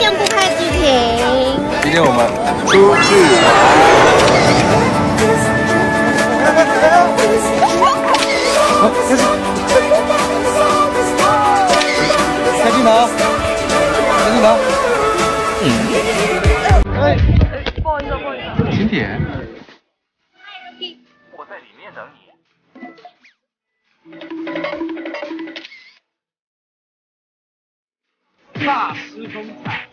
天不开剧情。今天我们出去玩。好，开始。开镜头，开镜头。嗯。哎，不好意思，不好意思。请点。我在里面等你。大师风采。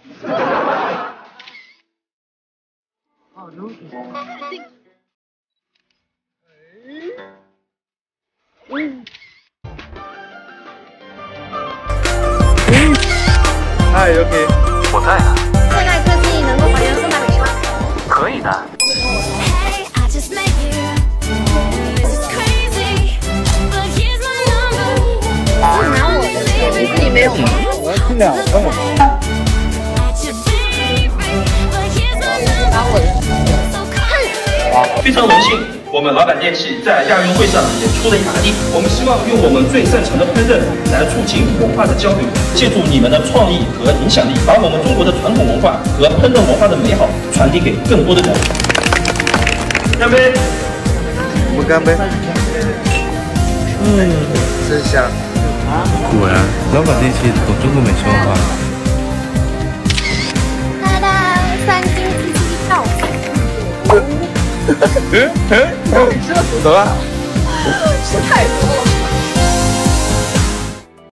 哦，如此。嗯。嗨，OK。我在呢。现代科技能够还原四百美吗？可以的。是拿我的，你自己没有吗？两个。拿我的。非常荣幸。我们老板电器在亚运会上也出了雅第，我们希望用我们最擅长的烹饪来促进文化的交流，借助你们的创意和影响力，把我们中国的传统文化和烹饪文化的美好传递给更多的人。干杯！我们干杯！嗯，真香。果然，老板电器懂中国美食文化。哒哒，三斤七七到。嗯嗯，走了。吃太多。